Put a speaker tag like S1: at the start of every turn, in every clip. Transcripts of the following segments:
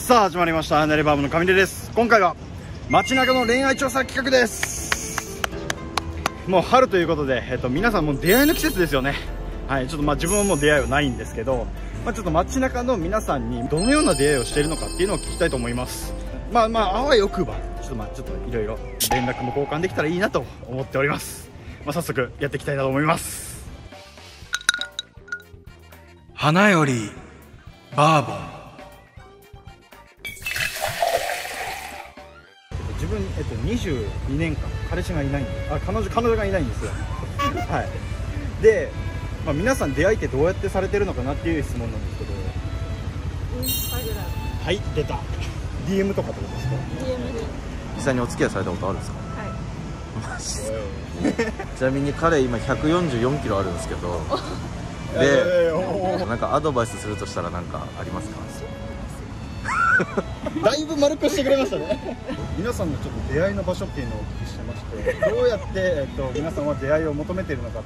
S1: さあ始まりました。ナレバームの上出です。今回は街中の恋愛調査企画です。もう春ということで、えっと、皆さんも出会いの季節ですよね。はいちょっとまあ自分はもう出会いはないんですけど、まあ、ちょっと街中の皆さんにどのような出会いをしているのかっていうのを聞きたいと思います。まあまああわよくばちょっとまあちょっといろいろ連絡も交換できたらいいなと思っております、まあ、早速やっていきたいなと思います。
S2: 花よりバーボン。
S1: 自分、えっと、22年間彼氏がいないんであ彼女彼女がいないんですよ。はい。で、まあ、皆さん出会いってどうやってされてるのかなっていう質問なんですけど。
S3: インスタグラム。
S1: はい出た。DM とかってことですか
S3: ？DM で。
S4: 実際にお付き合いされたことあるんですか？
S3: はい。
S4: マジっすか？ちなみに彼今144キロあるんですけど。でなんかアドバイスするとしたら何かありますか？
S1: だいぶ丸くしてくれましたね。皆さんのちょっと出会いの場所っていうのをお聞きしてましてどうやって、えっと、皆さんは出会いを求めているのかと。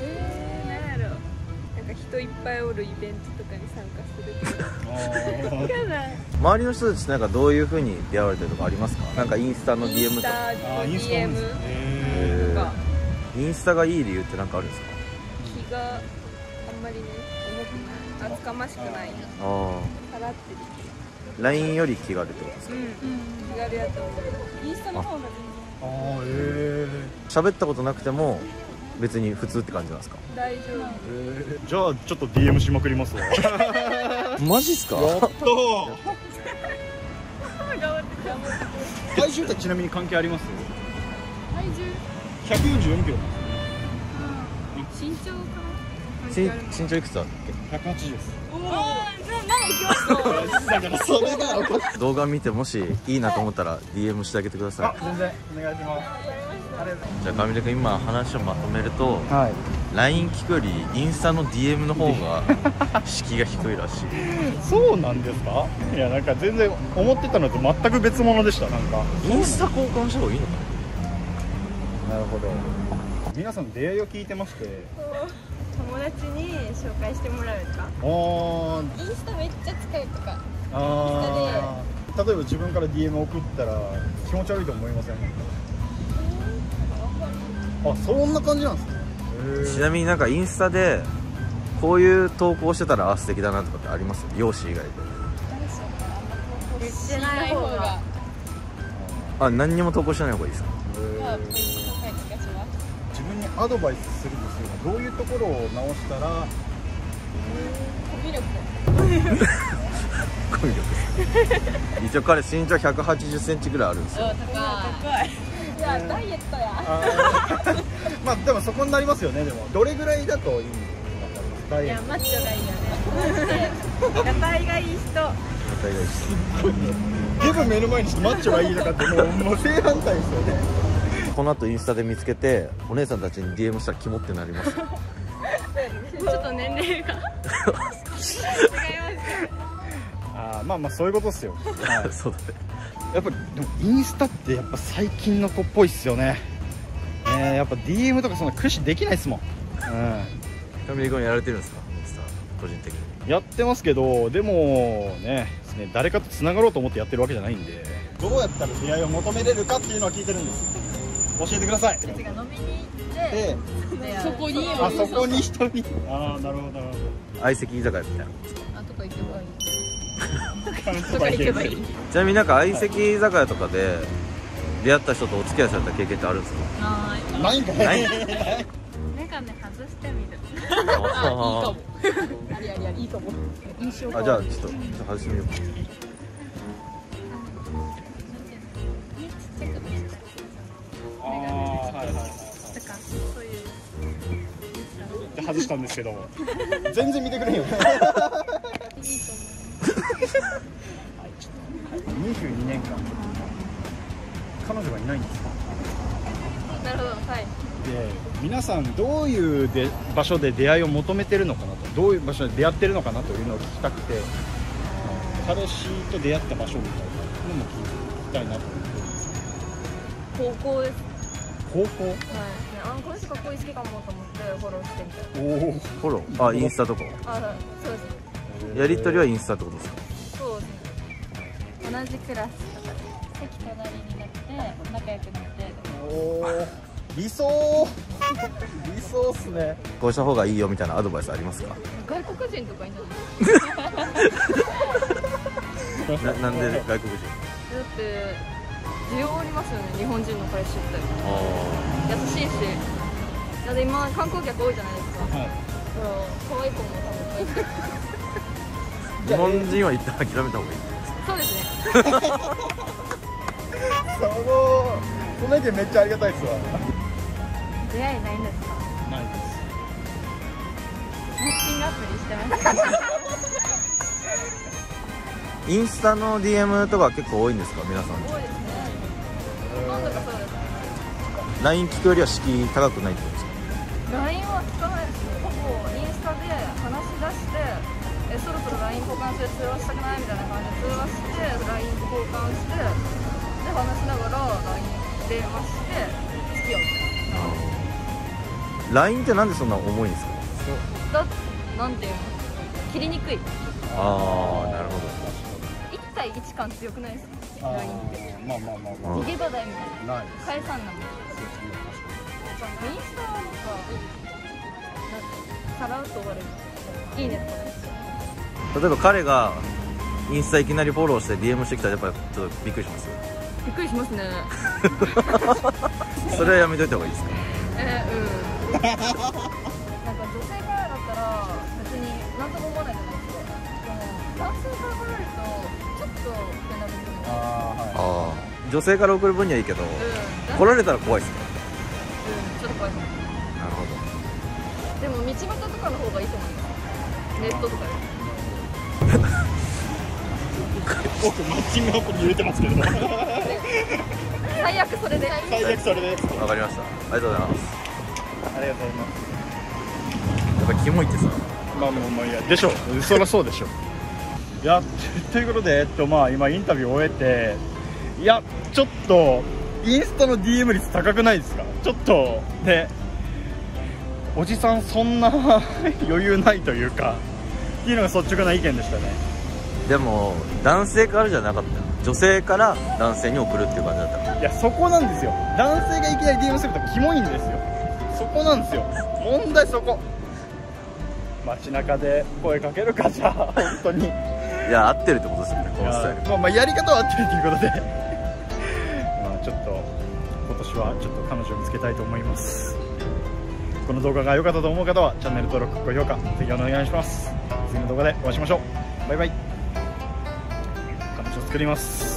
S3: えー、なんやろ。なんか人いっぱいおるイベントとかに参加するとか。かな
S4: 周りの人たちってなんかどういうふうに出会われてるとかありますか？なんかインスタの DM とか。
S1: インスタ
S3: DM
S1: もですね。
S4: へ
S3: とか
S4: インスタがいい理由って何かあるんですか？
S3: 気があんまりね重くない。厚かましくない。
S4: あ
S3: さらってる
S4: あ LINE より気軽ってことですか？
S3: うん気軽やと思う。インスタの方が
S1: あーえ
S4: 喋ったことなくても別に普通って感じなんですか？
S3: 全然大丈
S1: ー、えー、じゃあちょっと DM しまくりますわ。
S4: マジっすか？
S1: と
S3: 夫頑張って頑張って。
S1: 体重ってちなみに関係あります？
S3: 体重
S1: ？144キロ。
S3: 身長かな？
S4: 身身長いくつだっ
S1: 180です
S3: おお
S4: 動画見てもしいいなと思ったら DM してあげてくださ
S1: あ全然お願いします。
S4: じゃあ上出君今話をまとめると
S1: はい。
S4: LINE 聞くよりインスタの DM の方が敷居が低いらしい。
S1: そうなんですか？いやなんか全然思ってたのと全く別物でしたなんか。
S4: インスタ交換した方がいいのか
S1: な？るほど。皆さんの出会いを聞いてまして
S3: 友達に紹介してもらうとか？
S1: あー。
S3: インスタめっちゃ使うとか。
S1: あー。例えば自分から DM 送ったら気持ち悪いと思いません？あそんな感じなんですね。
S4: ちなみになんかインスタでこういう投稿してたらあ素敵だなとかってあります？容姿以外で。
S3: してない方が。
S4: あ何にも投稿してない方がいいですか？
S1: 自分にアドバイスするとするのはどういうところを直したら
S3: コミュ力。
S4: コミュ力。一応彼身長1 8 0ンチぐらいあるんですよ。
S3: 高い。いやダイエットや。
S1: まあでもそこになりますよね。でもどれぐらいだといいんですか？ダイ
S3: い
S1: エット。
S3: やマッチョがいいよね。ガタイがいい人。
S4: 大概です
S1: デブ目の前にしてマッチョがいいのかってもうもう正反対ですよね
S4: この後インスタで見つけてお姉さんたちに DM したらキモってなります。
S3: ちょっと年齢が。違います
S1: あーまあまあそういうことっすよ、はい。
S4: そうだね。
S1: やっぱでもインスタってやっぱ最近の子っぽいっすよね。ねやっぱ DM とかそんな駆使できないっすもん、う
S4: 上出君やられてるんですか？インスタ個人的に。
S1: ん、やってますけどでもねね誰かとつながろうと思ってやってるわけじゃないんで。どうやったら出会いを求めれるかっていうのは聞いてるんです教えてください。
S3: が飲みに行って
S1: で
S3: そこに
S1: あそこに人。にああなるほどなるほ
S4: 相席居酒屋みたいな
S3: あとか行けばいい。
S1: ど
S3: とか行けばいい
S4: ちなみになんか相席居酒屋とかで出会った人とお付き合いされた経験ってあるんですか？
S3: は
S1: ないんかい。
S4: ない。
S3: い？メガネ外してみる。
S4: あ
S3: ありありありいいかも印象
S4: あじゃあちょっとちょっと外してみようか
S1: 外したんですけど全然見てくれんよ。
S3: いいと
S1: 22年間。彼女がいないんですか？
S3: なるほどはい。
S1: で皆さんどういうで場所で出会いを求めてるのかなと。どういう場所で出会ってるのかなというのを聞きたくて。彼氏と出会った場所みたいなのも聞きたいなと思って。
S3: 高校です
S1: 高校？
S3: はい。あこの人かっこいい好きかもと思ってフォローしてみた。い
S1: おお
S4: フォロー。あインスタとか？
S3: あはいそうです。
S4: やりとりはインスタってことですか？
S3: そうですね。同じクラス。とかで席隣になって仲良くなって。
S1: おお理想。理想っすね。
S4: こうした方がいいよみたいなアドバイスありますか？
S3: 外国人とかいない
S4: ななんで外国人？
S3: だって需要ありますよね日本人の彼氏って
S4: あ
S3: 優しいしだって今観光客多いじゃないですか
S1: はい
S3: だから可愛い子も多分
S4: 日本人は一旦諦めた方がいい
S3: そうですね
S1: そのその意見めっちゃありがたいっすわ
S3: 出会いないんですか
S1: ないです
S3: マッチングアプリしてます
S4: インスタの DM とか結構多いんですか？皆さん。
S3: 多いですね
S4: LINE 聞くよりは敷居高くないってことですか
S3: ？LINE は聞かない。ですねほぼインスタで話し出してえそろそろ LINE 交換して通話したくないみたいな感じで通話して LINE 交換してで話しながら LINE 電話して付き合うみたいな。
S4: LINE ってなんでそんな重いんですか
S3: だなんていうの切りにくい
S4: ああなるほ
S3: 1対1感強くないですか？LINE って
S1: まあまあまあ。ま
S4: うん
S3: 逃げ場代みたいな。
S1: ないです
S3: 返さんなもんインスタはなんかさらうと終わる。いいね
S4: 例えば彼がインスタいきなりフォローして DM してきたらやっぱりちょっとびっくりします
S3: びっくりしますね。
S4: それはやめといた方がいいですか？
S3: えー、うん。なんか女性からだったら別に何とも思わないじゃないですかでも男性から来られるとちょっと
S1: ああ
S4: 女性から送る分にはいいけど
S3: うん。
S4: 来られたら怖いですか
S3: うんちょっと怖い。
S4: なるほ
S3: でも道端とかの方がいいと思います。ネットとかよ
S1: い僕マッチングアプリ入れてますけど
S3: 最悪それで。
S1: 最悪それで。
S4: どわかりました。ありがとうございます。
S1: ありがとうございます。
S4: やっぱりキモいってさ。
S1: まあもうまあいやでしょう。そりゃそうでしょういやということでえっとまあ今インタビューを終えていやちょっとインスタの DM 率高くないですか？ちょっとねおじさんそんな 余裕ないというかっていうのが率直な意見でしたね。
S4: でも男性からじゃなかった。よ女性から男性に送るっていう感じだった。
S1: いやそこなんですよ。男性がいきなり DM するとキモいんですよ。そこなんですよ。問題そこ。街中で声かけるかじゃあ本当に
S4: いや合ってるってことですよねこのスタイル。
S1: まあ、まあやり方は合ってるということで。まあちょっと今年はちょっと彼女を見つけたいと思います。この動画が良かったと思う方はチャンネル登録高評価ぜひお願いします。次の動画でお会いしましょう。バイバイ。彼女を作ります